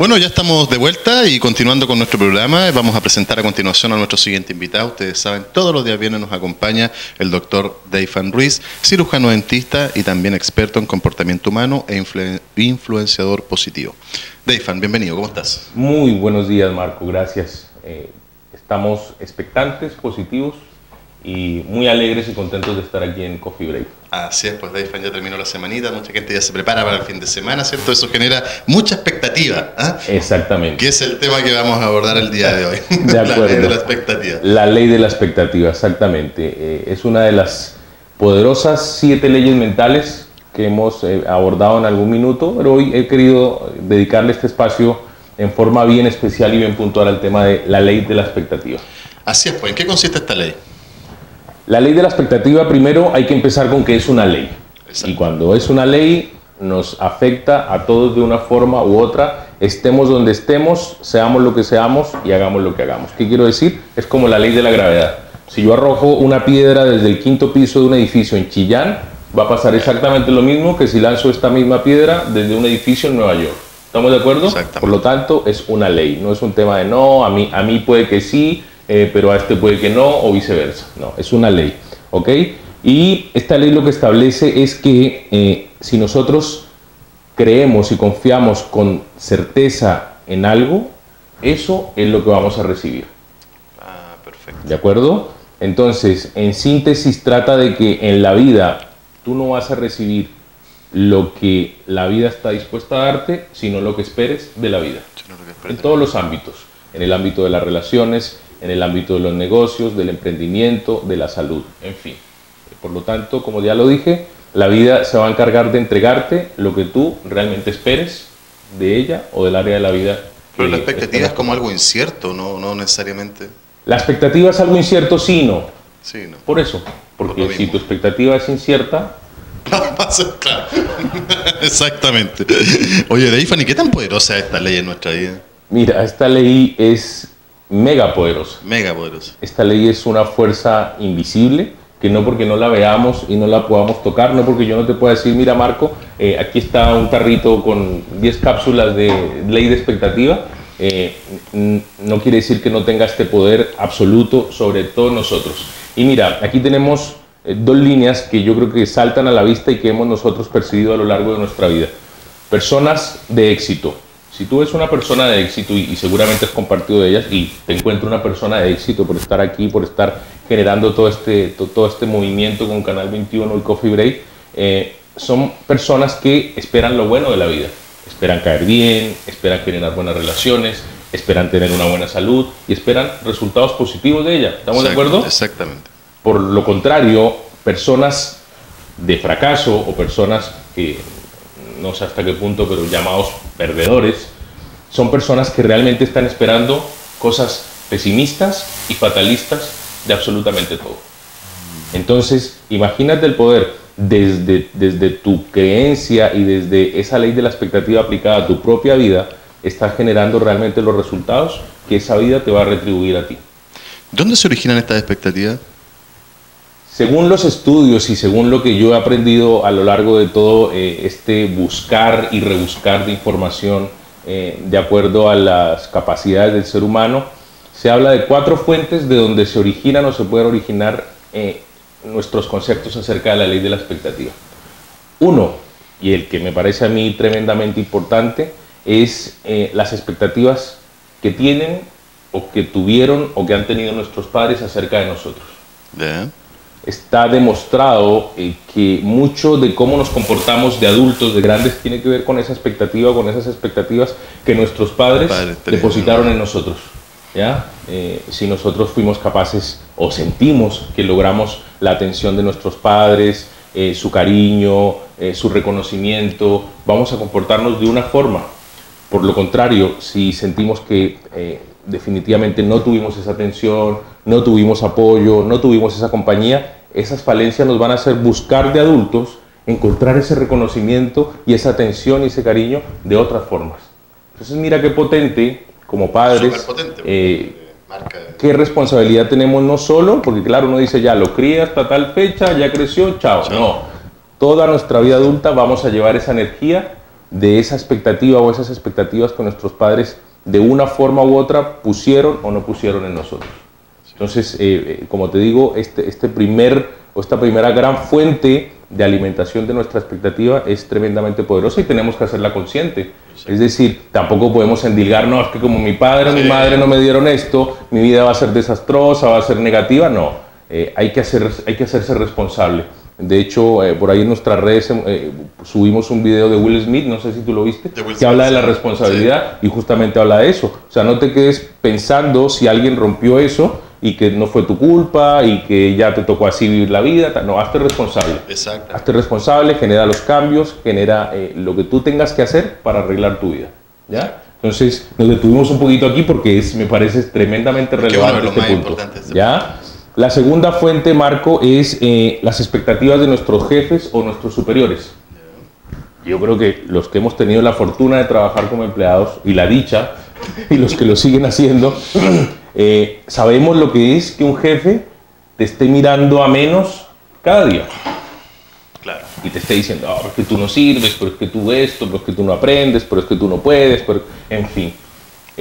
Bueno, ya estamos de vuelta y continuando con nuestro programa, vamos a presentar a continuación a nuestro siguiente invitado. Ustedes saben, todos los días viernes nos acompaña el doctor Dayfan Ruiz, cirujano dentista y también experto en comportamiento humano e influenciador positivo. Dayfan, bienvenido, ¿cómo estás? Muy buenos días, Marco, gracias. Eh, estamos expectantes, positivos y muy alegres y contentos de estar aquí en Coffee Break. Así es, pues Dayfan ya terminó la semanita, mucha gente ya se prepara para el fin de semana, ¿cierto? Eso genera mucha expectativa. ¿ah? Exactamente. Que es el tema que vamos a abordar el día de hoy. De acuerdo. la ley de la expectativa. La ley de la expectativa, exactamente. Eh, es una de las poderosas siete leyes mentales que hemos eh, abordado en algún minuto, pero hoy he querido dedicarle este espacio en forma bien especial y bien puntual al tema de la ley de la expectativa. Así es, pues, ¿en qué consiste esta ley? La ley de la expectativa, primero hay que empezar con que es una ley. Y cuando es una ley, nos afecta a todos de una forma u otra, estemos donde estemos, seamos lo que seamos y hagamos lo que hagamos. ¿Qué quiero decir? Es como la ley de la gravedad. Si yo arrojo una piedra desde el quinto piso de un edificio en Chillán, va a pasar exactamente lo mismo que si lanzo esta misma piedra desde un edificio en Nueva York. ¿Estamos de acuerdo? Por lo tanto, es una ley, no es un tema de no, a mí, a mí puede que sí, eh, pero a este puede que no o viceversa. No, es una ley. ¿Ok? Y esta ley lo que establece es que eh, si nosotros creemos y confiamos con certeza en algo, eso es lo que vamos a recibir. Ah, perfecto. ¿De acuerdo? Entonces, en síntesis, trata de que en la vida tú no vas a recibir lo que la vida está dispuesta a darte, sino lo que esperes de la vida. en todos los ámbitos. En el ámbito de las relaciones, en el ámbito de los negocios, del emprendimiento, de la salud, en fin. Por lo tanto, como ya lo dije, la vida se va a encargar de entregarte lo que tú realmente esperes de ella o del área de la vida. Pero la expectativa es como algo incierto, no, no necesariamente. La expectativa es algo incierto, sí, no. Sí, no. Por eso, porque si tu expectativa es incierta, claro. Exactamente. Oye, Deifani, ¿qué tan poderosa es esta ley en nuestra vida? Mira, esta ley es mega poderosa. Mega poderosa. Esta ley es una fuerza invisible que no porque no la veamos y no la podamos tocar, no porque yo no te pueda decir, mira Marco, eh, aquí está un tarrito con 10 cápsulas de ley de expectativa, eh, no quiere decir que no tenga este poder absoluto sobre todos nosotros. Y mira, aquí tenemos eh, dos líneas que yo creo que saltan a la vista y que hemos nosotros percibido a lo largo de nuestra vida. Personas de éxito, si tú eres una persona de éxito y, seguramente has compartido de ellas y te encuentro una persona de éxito por estar aquí, por estar generando todo este, todo, este movimiento con Canal 21 y Coffee Break, eh, son personas que esperan lo bueno de la vida. Esperan caer bien, esperan generar buenas relaciones, esperan tener una buena salud y esperan resultados positivos de ella. ¿Estamos de acuerdo? Exactamente. Por lo contrario, personas de fracaso o personas que no sé hasta qué punto, pero llamados perdedores, son personas que realmente están esperando cosas pesimistas y fatalistas de absolutamente todo. Entonces, imagínate el poder desde, desde tu creencia y desde esa ley de la expectativa aplicada a tu propia vida, estás generando realmente los resultados que esa vida te va a retribuir a ti. ¿Dónde se originan estas expectativas? Según los estudios y según lo que yo he aprendido a lo largo de todo eh, este buscar y rebuscar de información eh, de acuerdo a las capacidades del ser humano, se habla de cuatro fuentes de donde se originan o se pueden originar eh, nuestros conceptos acerca de la ley de la expectativa. Uno, y el que me parece a mí tremendamente importante, es las expectativas que tienen o que tuvieron o que han tenido nuestros padres acerca de nosotros está demostrado eh, que mucho de cómo nos comportamos de adultos, de grandes, tiene que ver con esa expectativa, con esas expectativas que nuestros padres depositaron en nosotros. ¿ya? Eh, si nosotros fuimos capaces o sentimos que logramos la atención de nuestros padres, eh, su cariño, su reconocimiento, vamos a comportarnos de una forma. Por lo contrario, si sentimos que definitivamente no tuvimos esa atención, no tuvimos apoyo, no tuvimos esa compañía, esas falencias nos van a hacer buscar de adultos encontrar ese reconocimiento y esa atención y ese cariño de otras formas. Entonces mira qué potente como padres, eh, qué responsabilidad tenemos no solo, porque claro, uno dice ya lo cría hasta tal fecha, ya creció, chao. chao. No, toda nuestra vida adulta vamos a llevar esa energía de esa expectativa o esas expectativas que nuestros padres de una forma u otra pusieron o no pusieron en nosotros. Entonces, eh, eh, como te digo, este, este primer o esta primera gran fuente de alimentación de nuestra expectativa es tremendamente poderosa y tenemos que hacerla consciente. Es decir, tampoco podemos endilgar, no, es que como mi padre o mi madre no me dieron esto, mi vida va a ser desastrosa, va a ser negativa. No, eh, hay, que hacer, hay que hacerse responsable. De hecho, eh, por ahí en nuestras redes eh, subimos un video de Will Smith, no sé si tú lo viste, que habla de la responsabilidad y justamente habla de eso. O sea, no te quedes pensando si alguien rompió eso y que no fue tu culpa y que ya te tocó así vivir la vida. No, hazte responsable. Exacto. Hazte responsable, genera los cambios, genera eh, lo que tú tengas que hacer para arreglar tu vida. ¿Ya? Entonces, nos detuvimos un poquito aquí porque es, me parece tremendamente relevante este punto. Este ¿Ya? La segunda fuente, Marco, es eh, las expectativas de nuestros jefes o nuestros superiores. Yo creo que los que hemos tenido la fortuna de trabajar como empleados y la dicha, y los que lo siguen haciendo, eh, sabemos lo que es que un jefe te esté mirando a menos cada día. Claro. Y te esté diciendo, oh, es que tú no sirves, pero es que tú esto, pero es que tú no aprendes, pero es que tú no puedes, pero... en fin.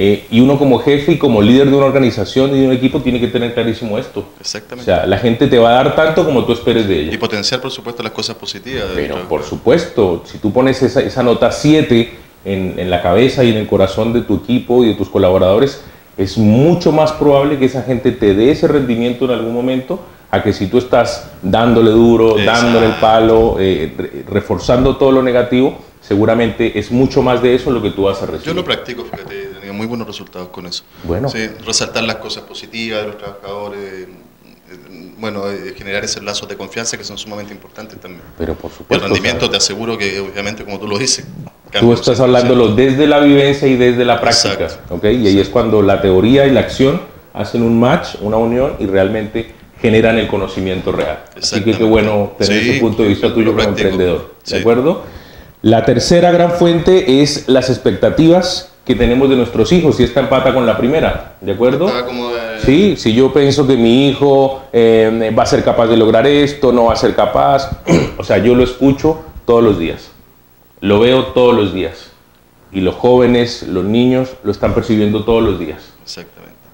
Eh, y uno como jefe y como líder de una organización y de un equipo tiene que tener clarísimo esto. Exactamente. O sea, la gente te va a dar tanto como tú esperes de ella. Y potenciar, por supuesto, las cosas positivas. Pero, por supuesto, si tú pones esa, esa nota 7 en, en, la cabeza y en el corazón de tu equipo y de tus colaboradores, es mucho más probable que esa gente te dé ese rendimiento en algún momento a que si tú estás dándole duro, dándole el palo, eh, reforzando todo lo negativo, seguramente es mucho más de eso lo que tú vas a recibir. Yo lo practico, fíjate, tenido muy buenos resultados con eso. Bueno. Sí, resaltar las cosas positivas de los trabajadores, bueno, eh, generar esos lazos de confianza que son sumamente importantes también. Pero por supuesto. El rendimiento te aseguro que, obviamente, como tú lo dices. Tú estás hablándolo desde la vivencia y desde la práctica. ¿okay? Y ahí es cuando la teoría y la acción hacen un match, una unión y realmente generan el conocimiento real. Así que qué bueno tener ese punto de vista tuyo como emprendedor. ¿De acuerdo? La tercera gran fuente es las expectativas que tenemos de nuestros hijos y esta empata con la primera, ¿de acuerdo? Sí, si yo pienso que mi hijo eh, va a ser capaz de lograr esto, no va a ser capaz, o sea, yo lo escucho todos los días, lo veo todos los días y los jóvenes, los niños lo están percibiendo todos los días.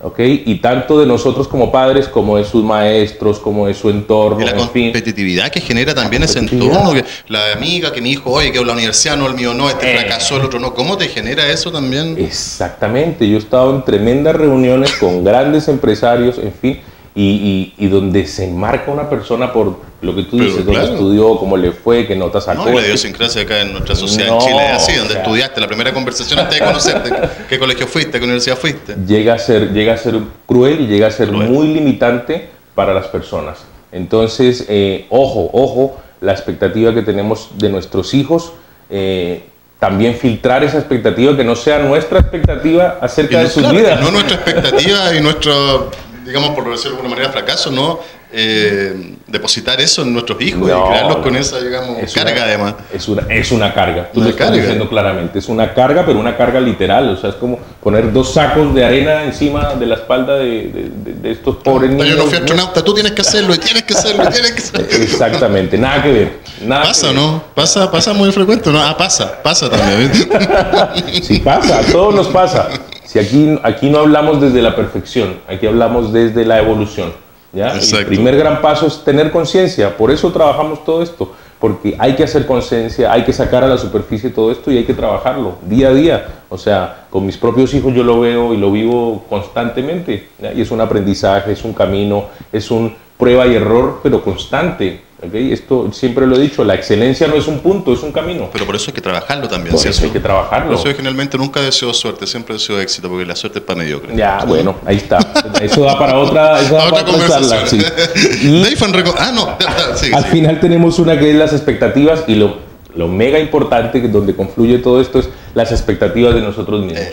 Exactamente. Y tanto de nosotros como padres, como de sus maestros, como de su entorno. Y la competitividad que genera también ese entorno, la amiga, que mi hijo, oye, que la universidad no, el mío no, este fracasó, el otro no. ¿Cómo te genera eso también? Exactamente, yo he estado en tremendas reuniones con grandes empresarios, en fin, y, y, donde se enmarca una persona por lo que tú dices, donde estudió, cómo le fue, qué notas sacó. No, la idiosincrasia acá en nuestra sociedad en Chile es así, donde estudiaste, la primera conversación antes de conocerte, qué colegio fuiste, qué universidad fuiste. Llega a ser, llega a ser cruel y llega a ser muy limitante para las personas. Entonces, eh, ojo, ojo, la expectativa que tenemos de nuestros hijos, eh, también filtrar esa expectativa, que no sea nuestra expectativa acerca de sus vidas. No nuestra expectativa y nuestro digamos, por decirlo de alguna manera, fracaso, ¿no? Eh, depositar eso en nuestros hijos y crearlos con esa, digamos, carga además. Es una, es una carga, tú lo estás diciendo claramente, es una carga, pero una carga literal, o sea, es como poner dos sacos de arena encima de la espalda de, de, estos pobres niños. Yo no fui astronauta, tú tienes que hacerlo y tienes que hacerlo y tienes que hacerlo. Exactamente, nada que ver. Nada pasa, ¿no? Pasa, pasa muy frecuente, ¿no? Ah, pasa, pasa también. sí, pasa, a todos nos pasa. Si aquí, aquí no hablamos desde la perfección, aquí hablamos desde la evolución. ¿ya? El primer gran paso es tener conciencia, por eso trabajamos todo esto, porque hay que hacer conciencia, hay que sacar a la superficie todo esto y hay que trabajarlo día a día. O sea, con mis propios hijos yo lo veo y lo vivo constantemente. Y es un aprendizaje, es un camino, es un prueba y error, pero constante. Esto siempre lo he dicho, la excelencia no es un punto, es un camino. Pero por eso hay que trabajarlo también. Por eso hay que trabajarlo. Por eso yo generalmente nunca deseo suerte, siempre deseo éxito, porque la suerte es para mediocre. Ya, bueno, ahí está. Eso da para otra, eso da otra conversación. ah, no. al final tenemos una que es las expectativas y lo, lo mega importante, donde confluye todo esto, es las expectativas de nosotros mismos.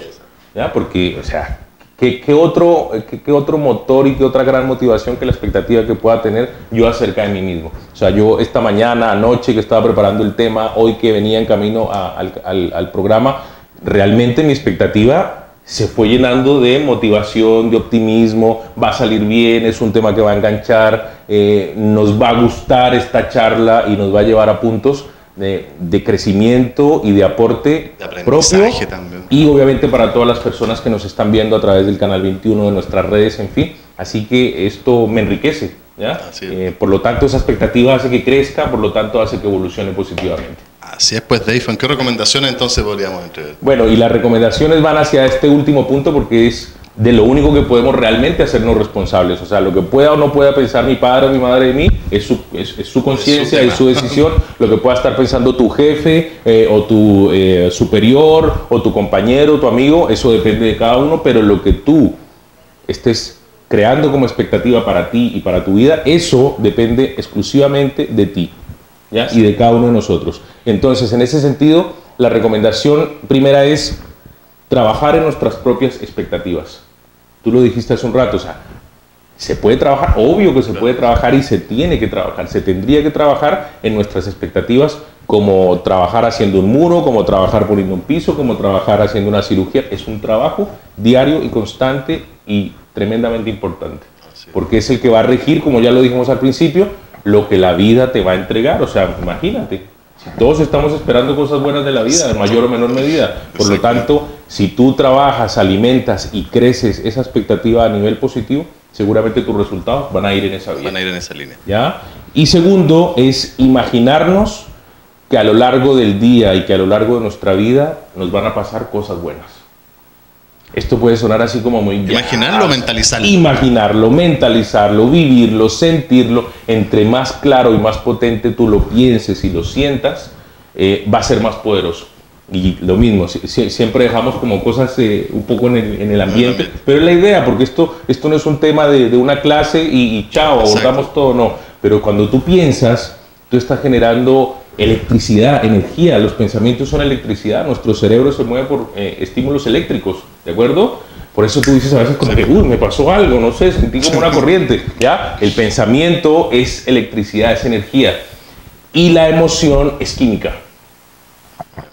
¿Ya? Porque, o sea, ¿Qué, otro, qué, otro motor y qué otra gran motivación que la expectativa que pueda tener yo acerca de mí mismo? O sea, yo esta mañana, anoche que estaba preparando el tema, hoy que venía en camino al, al, programa, realmente mi expectativa se fue llenando de motivación, de optimismo, va a salir bien, es un tema que va a enganchar, eh, nos va a gustar esta charla y nos va a llevar a puntos de, crecimiento y de aporte propio. También. Y obviamente para todas las personas que nos están viendo a través del canal 21 de nuestras redes, en fin. Así que esto me enriquece. ¿ya? Eh, por lo tanto, esa expectativa hace que crezca, por lo tanto, hace que evolucione positivamente. Así es, pues, Dave, ¿en qué recomendaciones entonces podríamos entrar? Bueno, y las recomendaciones van hacia este último punto porque es de lo único que podemos realmente hacernos responsables. O sea, lo que pueda o no pueda pensar mi padre o mi madre de mí es su, es, su conciencia, es, su decisión. lo que pueda estar pensando tu jefe eh, o tu eh, superior o tu compañero, tu amigo, eso depende de cada uno, pero lo que tú estés creando como expectativa para ti y para tu vida, eso depende exclusivamente de ti ¿ya? y de cada uno de nosotros. Entonces, en ese sentido, la recomendación primera es trabajar en nuestras propias expectativas. Tú lo dijiste hace un rato, o sea, se puede trabajar, obvio que se puede trabajar y se tiene que trabajar, se tendría que trabajar en nuestras expectativas como trabajar haciendo un muro, como trabajar poniendo un piso, como trabajar haciendo una cirugía. Es un trabajo diario y constante y tremendamente importante, porque es el que va a regir, como ya lo dijimos al principio, lo que la vida te va a entregar. O sea, imagínate, todos estamos esperando cosas buenas de la vida, en mayor o menor medida. Por lo tanto, si tú trabajas, alimentas y creces esa expectativa a nivel positivo, seguramente tus resultados van a ir en esa Van a ir en esa línea. ¿Ya? Y segundo es imaginarnos que a lo largo del día y que a lo largo de nuestra vida nos van a pasar cosas buenas. Esto puede sonar así como muy... Imaginarlo, mentalizarlo. Imaginarlo, mentalizarlo, vivirlo, sentirlo. Entre más claro y más potente tú lo pienses y lo sientas, eh, va a ser más poderoso. Y lo mismo, siempre dejamos como cosas eh, un poco en el, ambiente, pero es la idea, porque esto, esto no es un tema de, una clase y, chao, abordamos todo, no. Pero cuando tú piensas, tú estás generando electricidad, energía, los pensamientos son electricidad, nuestro cerebro se mueve por eh, estímulos eléctricos, ¿de acuerdo? Por eso tú dices a veces como que, uy, me pasó algo, no sé, sentí como una corriente, ¿ya? El pensamiento es electricidad, es energía. Y la emoción es química.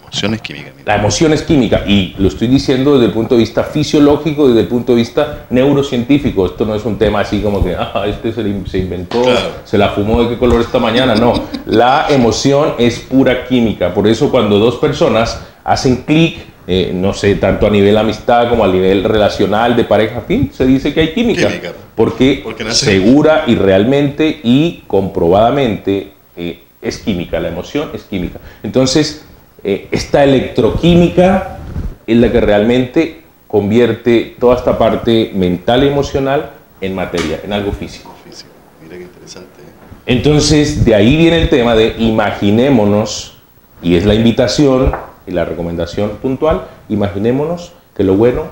Emoción es química. La emoción es química y lo estoy diciendo desde el punto de vista fisiológico, desde el punto de vista neurocientífico. Esto no es un tema así como que, ah, este se, inventó, se la fumó de qué color esta mañana. No, la emoción es pura química. Por eso cuando dos personas hacen clic, eh, no sé, tanto a nivel amistad como a nivel relacional de pareja, fin, se dice que hay química. Porque, segura y realmente y comprobadamente eh, es química, la emoción es química. Entonces, eh, esta electroquímica es la que realmente convierte toda esta parte mental y emocional en materia, en algo físico. Mira qué interesante. Entonces, de ahí viene el tema de imaginémonos, y es la invitación y la recomendación puntual, imaginémonos que lo bueno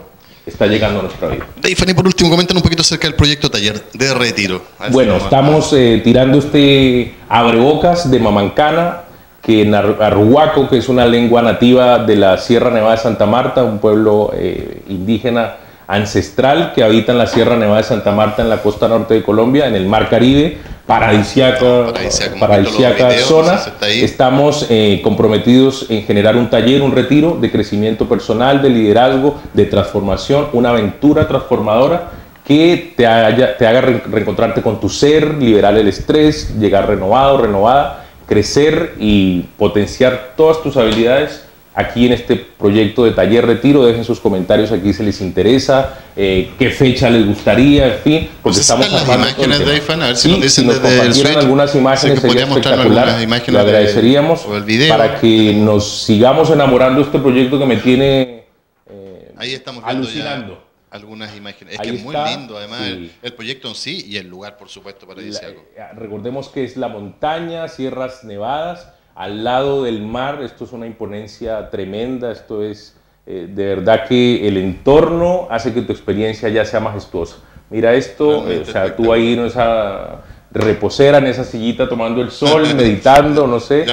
está llegando a nuestra vida. Y por último, coméntanos un poquito acerca del proyecto Taller de Retiro. Bueno, estamos eh, tirando este abrebocas de Mamancana que en Arhuaco, que es una lengua nativa de la Sierra Nevada de Santa Marta, un pueblo eh, indígena ancestral que habita en la Sierra Nevada de Santa Marta, en la costa norte de Colombia, en el Mar Caribe, paradisiaca, paradisiaca zona. Estamos eh, comprometidos en generar un taller, un retiro de crecimiento personal, de liderazgo, de transformación, una aventura transformadora que te, te haga reencontrarte con tu ser, liberar el estrés, llegar renovado, renovada crecer y potenciar todas tus habilidades aquí en este proyecto de Taller Retiro. Dejen sus comentarios aquí si les interesa, eh, qué fecha les gustaría, en fin, porque estamos las imágenes de iPhone, a ver si nos dicen si nos compartieran algunas imágenes sería espectacular. Lo agradeceríamos para que nos sigamos enamorando de este proyecto que me tiene eh, Ahí estamos alucinando algunas imágenes. Es que es muy lindo, además, el, proyecto en sí y el lugar, por supuesto, para decir algo. Eh, recordemos que es la montaña, Sierras Nevadas, al lado del mar. Esto es una imponencia tremenda. Esto es eh, de verdad que el entorno hace que tu experiencia ya sea majestuosa. Mira esto, eh, o sea, tú ahí en esa reposera, en esa sillita tomando el sol, meditando, no sé,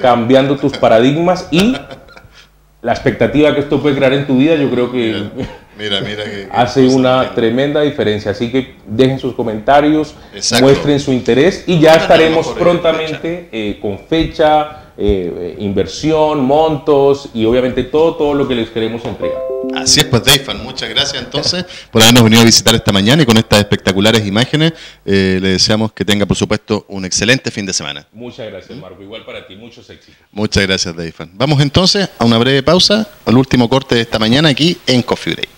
cambiando tus paradigmas y la expectativa que esto puede crear en tu vida, yo creo que mira, mira, hace una tremenda diferencia. Así que dejen sus comentarios, muestren su interés y ya estaremos prontamente eh, con fecha, eh, inversión, montos y obviamente todo, todo lo que les queremos entregar. Así es, pues Dayfan, muchas gracias entonces por habernos venido a visitar esta mañana y con estas espectaculares imágenes eh, le deseamos que tenga, por supuesto, un excelente fin de semana. Muchas gracias, Marco. Igual para ti, muchos éxitos. Muchas gracias, Dayfan. Vamos entonces a una breve pausa, al último corte de esta mañana aquí en Coffee Break.